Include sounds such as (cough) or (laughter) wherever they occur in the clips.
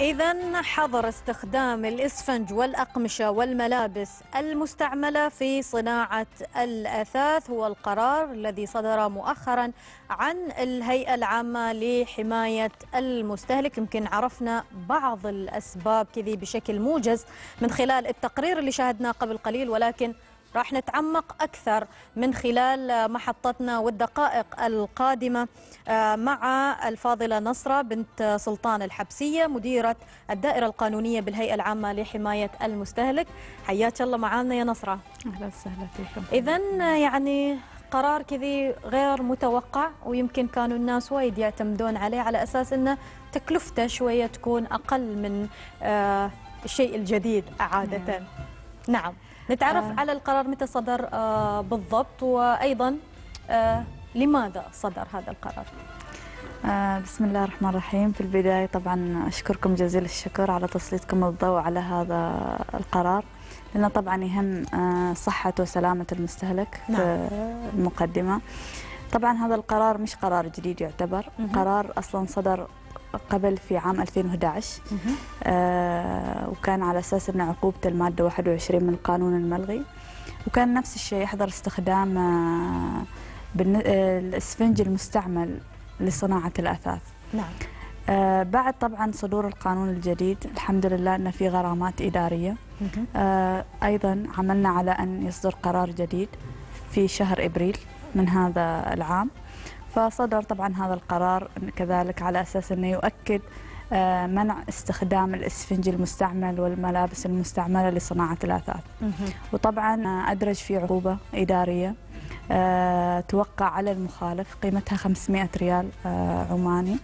إذا حظر استخدام الإسفنج والأقمشة والملابس المستعملة في صناعة الأثاث هو القرار الذي صدر مؤخرا عن الهيئة العامة لحماية المستهلك. يمكن عرفنا بعض الأسباب كذي بشكل موجز من خلال التقرير اللي شاهدناه قبل قليل ولكن راح نتعمق أكثر من خلال محطتنا والدقائق القادمة مع الفاضلة نصرة بنت سلطان الحبسية مديرة الدائرة القانونية بالهيئة العامة لحماية المستهلك. حياك الله معنا يا نصرة. أهلا وسهلا فيكم. إذا يعني قرار كذي غير متوقع ويمكن كانوا الناس وايد يعتمدون عليه على أساس أنه تكلفته شوية تكون أقل من آه الشيء الجديد عادة. نعم. نتعرف آه. على القرار متى صدر آه بالضبط وأيضا آه لماذا صدر هذا القرار آه بسم الله الرحمن الرحيم في البداية طبعا أشكركم جزيل الشكر على تسليطكم الضوء على هذا القرار لأنه طبعا يهم آه صحة وسلامة المستهلك نعم. في المقدمة طبعا هذا القرار مش قرار جديد يعتبر. قرار أصلا صدر قبل في عام 2011 آه وكان على أساس أن عقوبة المادة 21 من القانون الملغي. وكان نفس الشيء يحظر استخدام آه بالن- آه، الإسفنج المستعمل لصناعة الأثاث. نعم. آه بعد طبعا صدور القانون الجديد الحمد لله أن في غرامات إدارية. مهم. آه أيضا عملنا على أن يصدر قرار جديد في شهر إبريل من هذا العام. فصدر طبعا هذا القرار كذلك على أساس أنه يؤكد آه منع استخدام الإسفنج المستعمل والملابس المستعملة لصناعة الأثاث. وطبعا أدرج في عقوبة إدارية آه، توقع على المخالف قيمتها 500 ريال آه، عماني.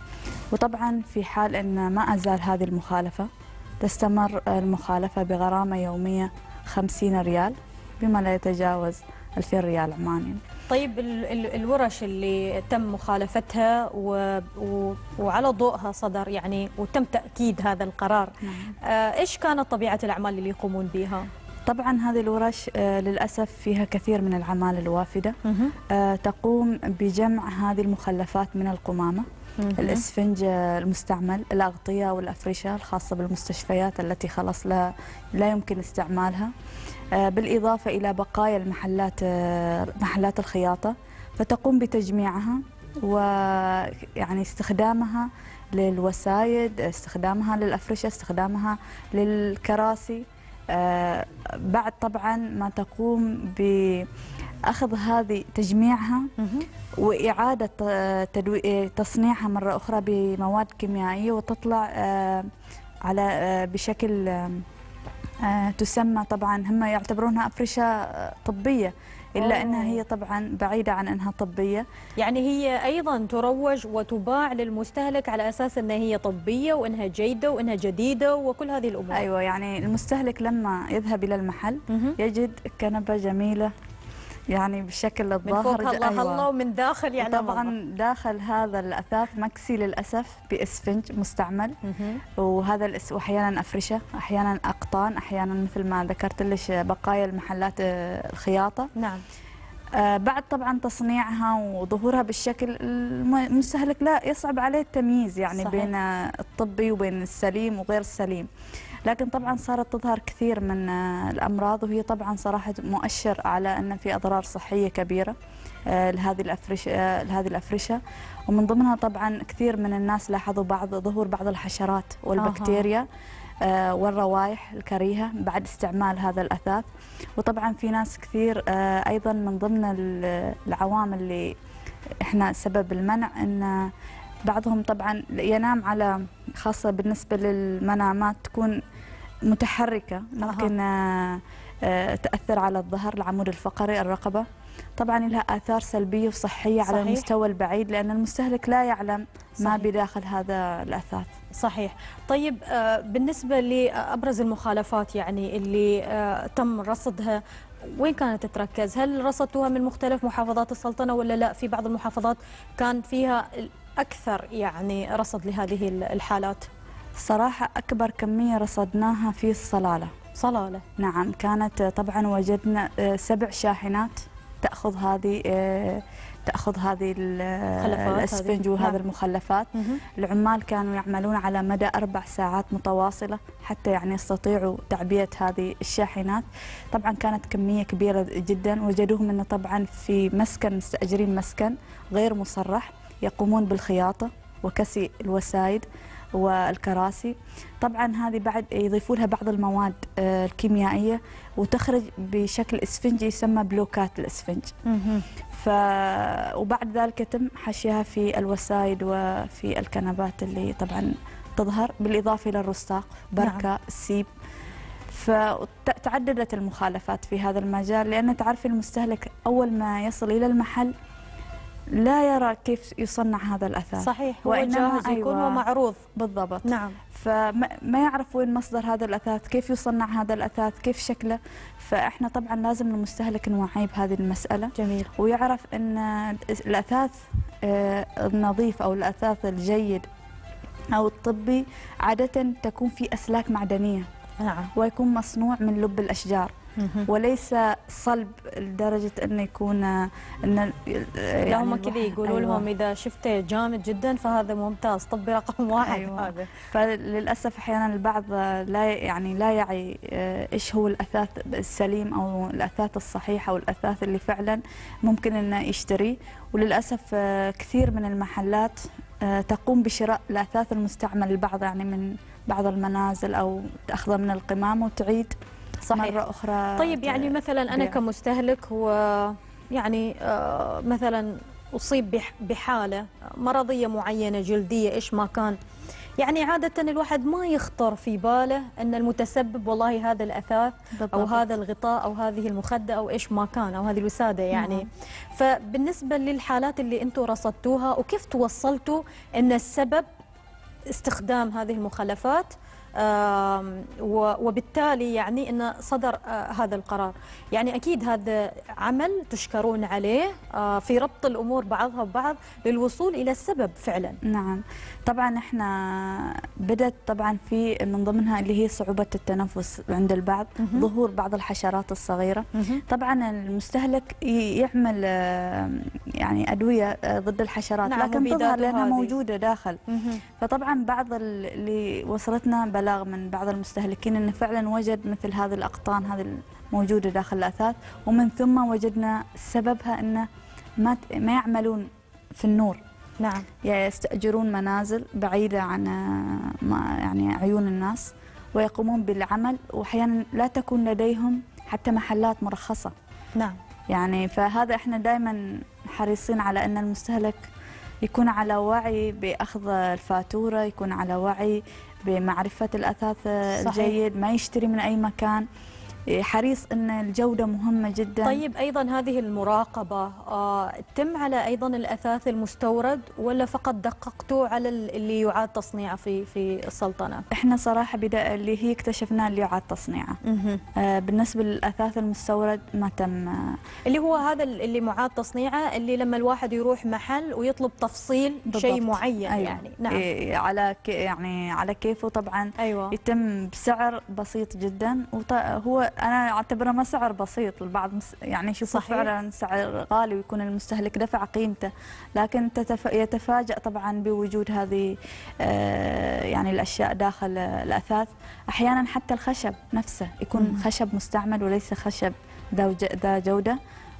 وطبعا في حال أن ما أزال هذه المخالفة تستمر المخالفة بغرامة يومية 50 ريال بما لا يتجاوز 2000 ريال عماني. طيب ال- ال- الورش اللي تم مخالفتها و... و... وعلى ضوءها صدر يعني وتم تأكيد هذا القرار. آه إيش كانت طبيعة الأعمال اللي يقومون بها؟ طبعا هذه الورش آه، للأسف فيها كثير من العمال الوافدة. آه، تقوم بجمع هذه المخلفات من القمامة الإسفنج المستعمل الأغطية والافرشه الخاصة بالمستشفيات التي خلاص لا لا يمكن استعمالها. آه، بالإضافة إلى بقايا المحلات آه، محلات الخياطة فتقوم بتجميعها ويعني استخدامها للوسايد استخدامها للأفرشة استخدامها للكراسي آه، بعد طبعا ما تقوم بأخذ هذه تجميعها. وإعادة تصنيعها مرة أخرى بمواد كيميائية وتطلع على بشكل تسمى طبعا هم يعتبرونها أفرشة آه، طبية إلا أوه. أنها هي طبعا بعيدة عن أنها طبية يعني هي أيضا تروج وتباع للمستهلك على أساس أنها هي طبية وأنها جيدة وأنها جديدة وكل هذه الأمور أيوة يعني المستهلك لما يذهب إلى المحل. يجد كنبة جميلة يعني بشكل من الظاهر فوق الله أيوة. الله ومن داخل يعني طبعا داخل هذا الأثاث مكسي للأسف بإسفنج مستعمل. وهذا الأس... واحيانا أفرشة أحيانا أقطان أحيانا مثل ما ذكرت لك بقايا المحلات آه، الخياطة نعم بعد طبعا تصنيعها وظهورها بالشكل الم- المستهلك لا يصعب عليه التمييز يعني صحيح. بين آه، الطبي وبين السليم وغير السليم. لكن طبعا صارت تظهر كثير من آه، الأمراض وهي طبعا صراحة مؤشر على أن في أضرار صحية كبيرة آه، لهذه الافرشه آه، لهذه الأفرشة. ومن ضمنها طبعا كثير من الناس لاحظوا بعض ظهور بعض الحشرات والبكتيريا. آه، والروائح الكريهة بعد استعمال هذا الأثاث وطبعا في ناس كثير آه، أيضا من ضمن ال- العوامل اللي إحنا سبب المنع إن بعضهم طبعا ينام على خاصة بالنسبة للمنامات تكون متحركة ممكن آه، آه، تأثر على الظهر العمود الفقري الرقبة طبعا لها آثار سلبية وصحية على صحيح. المستوى البعيد لأن المستهلك لا يعلم ما صحيح. بداخل هذا الأثاث صحيح. طيب آه، بالنسبة لأبرز المخالفات يعني اللي آه، تم رصدها وين كانت تتركز؟ هل رصدتوها من مختلف محافظات السلطنة ولا لا؟ في بعض المحافظات كان فيها أكثر يعني رصد لهذه الحالات. صراحة أكبر كمية رصدناها في الصلالة. صلالة؟ نعم كانت طبعا وجدنا آه، سبع شاحنات تأخذ هذه تأخذ هذه هذه. وهذه نعم. المخلفات مهم. العمال كانوا يعملون على مدى أربع ساعات متواصلة حتى يعني يستطيعوا تعبئة هذه الشاحنات طبعا كانت كمية كبيرة جدا وجدوهم أنه طبعا في مسكن مستأجرين مسكن غير مصرح يقومون بالخياطة وكسي الوسائد والكراسي طبعا هذه بعد يضيفوا لها بعض المواد آه، الكيميائية وتخرج بشكل إسفنجي يسمى بلوكات الإسفنج. ف وبعد ذلك يتم حشيها في الوسائد وفي الكنبات اللي طبعا تظهر بالإضافة إلى الرستاق بركة نعم. السيب فتعددت المخالفات في هذا المجال لأن تعرف المستهلك أول ما يصل إلى المحل لا يرى كيف يصنع هذا الأثاث. صحيح جاهز يكون أيوة. ومعروض بالضبط. نعم. فما ما يعرف وين مصدر هذا الأثاث كيف يصنع هذا الأثاث كيف شكله. فإحنا طبعا لازم المستهلك نوعيه بهذه المسألة. جميل. ويعرف إن الأثاث آه، النظيف أو الأثاث الجيد أو الطبي عادة تكون في أسلاك معدنية. نعم. ويكون مصنوع من لب الأشجار. وليس صلب لدرجة انه يكون أن آه، لا هم كذا يقولوا أيوة. لهم إذا شفته جامد جدا فهذا ممتاز طبي رقم واحد أيوة. هذا فللأسف أحيانا البعض لا يعني لا يعي آه، إيش هو الأثاث السليم أو الأثاث الصحيح أو الأثاث اللي فعلا ممكن إنه يشتريه وللأسف آه، كثير من المحلات آه، تقوم بشراء الأثاث المستعمل البعض يعني من بعض المنازل أو تاخذه من القمامه وتعيد صحيح مرة أخرى طيب يعني مثلا أنا بيع. كمستهلك و يعني آه، مثلا أصيب بح- بحالة مرضية معينة جلدية إيش ما كان يعني عادة الواحد ما يخطر في باله أن المتسبب والله هذا الأثاث أو بالضبط. هذا الغطاء أو هذه المخدة أو إيش ما كان أو هذه الوسادة يعني نعم. فبالنسبة للحالات اللي أنتم رصدتوها وكيف توصلتوا أن السبب استخدام هذه المخلفات وبالتالي يعني إن صدر آه، هذا القرار يعني أكيد هذا عمل تشكرون عليه آه، في ربط الأمور بعضها ببعض للوصول إلى السبب فعلا نعم طبعا إحنا بدأت طبعا في من ضمنها اللي هي صعوبة التنفس عند البعض. ظهور بعض الحشرات الصغيرة طبعا المستهلك يعمل يعني أدوية آه، ضد الحشرات نعم، لكن تظهر لأنها وهذه. موجودة داخل. فطبعا بعض ال- اللي وصلتنا بلاغ من بعض المستهلكين إنه فعلا وجد مثل هذه الأقطان هذه الموجودة داخل الأثاث ومن ثم وجدنا سببها إنه ما ما يعملون في النور. نعم. يستأجرون منازل بعيدة عن آه، ما يعني عيون الناس ويقومون بالعمل وأحيانا لا تكون لديهم حتى محلات مرخصة. نعم. يعني فهذا إحنا دائما حريصين على أن المستهلك يكون على وعي بأخذ الفاتورة يكون على وعي بمعرفة الأثاث صحيح. الجيد ما يشتري من أي مكان حريص أن الجودة مهمة جدا. طيب أيضا هذه المراقبة آه، تتم على أيضا الأثاث المستورد ولا فقط دققتوا على ال- اللي يعاد تصنيعه في في السلطنة؟ إحنا صراحة بدأ اللي هي اكتشفناه اللي يعاد تصنيعه. آه، بالنسبة للأثاث المستورد ما تم آه، اللي هو هذا اللي معاد تصنيعه اللي لما الواحد يروح محل ويطلب تفصيل شيء. معين أيوة. يعني. نعم. إيه، على يعني على كيفه طبعا أيوه. يتم بسعر بسيط جدا وهو أنا أعتبره ما سعر بسيط البعض يعني صحيح. فعلا سعر غالي ويكون المستهلك دفع قيمته لكن. يتفاجأ طبعا بوجود هذه آه، يعني الأشياء داخل الأثاث أحيانا حتى الخشب نفسه يكون. خشب مستعمل وليس خشب ذا جودة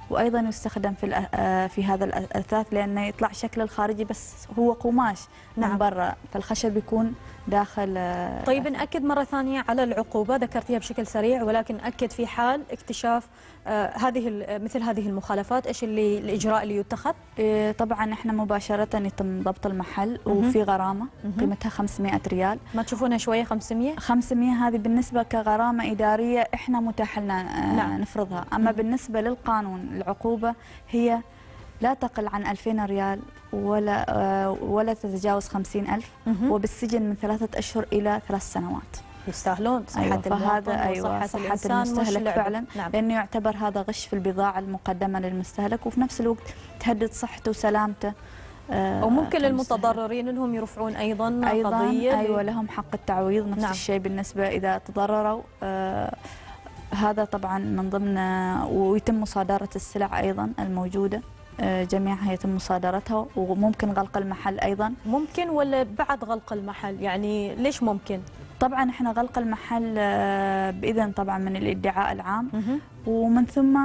وأيضا يستخدم في آه، في هذا الأثاث لأنه يطلع شكل الخارجي بس هو قماش نعم. من برا فالخشب يكون داخل آه، طيب نأكد مرة ثانية على العقوبة ذكرتيها بشكل سريع ولكن أكد في حال اكتشاف آه، هذه مثل هذه المخالفات إيش اللي الإجراء اللي يتخذ؟ إيه، طبعا إحنا مباشرة يتم ضبط المحل. وفي غرامة. قيمتها 500 ريال ما تشوفونها شوية 500 500 هذه بالنسبة كغرامة إدارية إحنا متاح لنا آه، نعم. نفرضها أما. بالنسبة للقانون العقوبة هي لا تقل عن 2000 ريال ولا آه، ولا تتجاوز 50 ألف مهم. وبالسجن من ثلاثة أشهر إلى ثلاث سنوات يستاهلون صحة أيوة فهذا أيوة صحة المستهلك. فعلا نعم لأنه يعتبر هذا غش في البضاعة المقدمة للمستهلك وفي نفس الوقت تهدد صحته وسلامته آه، وممكن كمستهلك. المتضررين إنهم يرفعون أيضا, أيضا قضية أيوه لهم حق التعويض نفس نعم. الشيء بالنسبة إذا تضرروا آه هذا طبعا من ضمن ويتم مصادرة السلع أيضا الموجودة آه، جميعها يتم مصادرتها وممكن غلق المحل أيضا. ممكن ولا بعد غلق المحل؟ يعني ليش ممكن؟ طبعا إحنا غلق المحل آه، بإذن طبعا من الادعاء العام. ومن ثم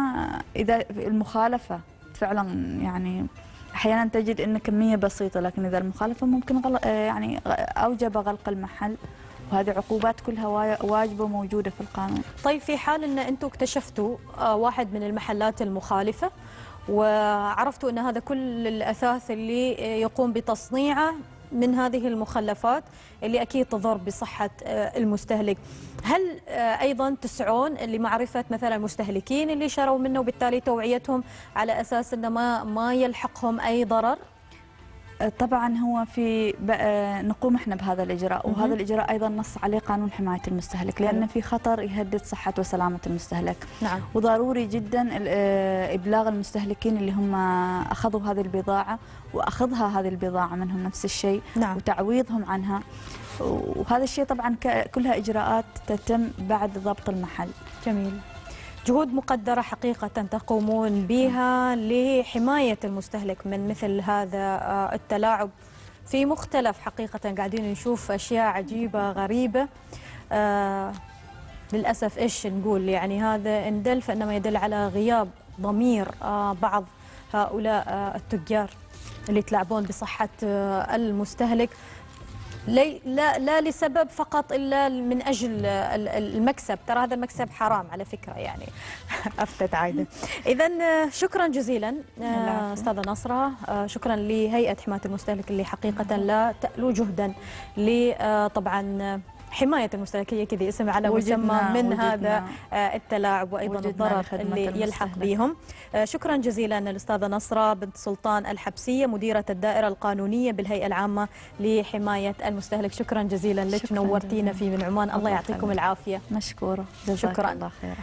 إذا المخالفة فعلا يعني أحيانا تجد أن كمية بسيطة لكن إذا المخالفة ممكن غل... آه، يعني أوجب غلق المحل. وهذه عقوبات كلها وا- واجبة موجودة في القانون. طيب في حال إن أنتم اكتشفتوا آه، واحد من المحلات المخالفة وعرفتوا أن هذا كل الأثاث اللي يقوم بتصنيعه من هذه المخلفات اللي أكيد تضر بصحة آه، المستهلك. هل آه، أيضا تسعون لمعرفه مثلا المستهلكين اللي شروا منه وبالتالي توعيتهم على أساس انه ما ما يلحقهم أي ضرر؟ طبعا هو في آه، نقوم إحنا بهذا الإجراء. وهذا الإجراء أيضا نص عليه قانون حماية المستهلك لأن. في خطر يهدد صحة وسلامة المستهلك. نعم. وضروري جدا آه، إبلاغ المستهلكين اللي هم أخذوا هذه البضاعة وأخذها هذه البضاعة منهم نفس الشيء نعم. وتعويضهم عنها. وهذا الشيء طبعا كلها إجراءات تتم بعد ضبط المحل. جميل. جهود مقدرة حقيقة تقومون بها لحماية المستهلك من مثل هذا آه، التلاعب. في مختلف حقيقة قاعدين نشوف أشياء عجيبة غريبة. آه، للأسف إيش نقول؟ يعني هذا إن دل فإنما يدل على غياب ضمير آه، بعض هؤلاء التجار اللي يتلاعبون بصحة المستهلك. لا لا لسبب فقط إلا من ال- المكسب. ترى هذا المكسب حرام على فكرة يعني. (laughs) افتت عايده اذا شكرا جزيلا آه،. أستاذة نصرة. آه، شكرا لهيئة حماية المستهلك اللي حقيقه لا تألو جهدا ل المستهلك هي كذا اسم على مسمى من وجدنا- هذا آه، التلاعب وأيضا الضرر اللي يلحق. بهم آه، شكرا جزيلا الأستاذة نصرة بنت سلطان الحبسية مديرة الدائرة القانونية بالهيئة العامة لحماية المستهلك شكرا جزيلا لك نورتينا. في من عمان الله يعطيكم. العافية مشكورة جزاك شكراً. الله خير